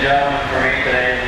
gentlemen, for me today,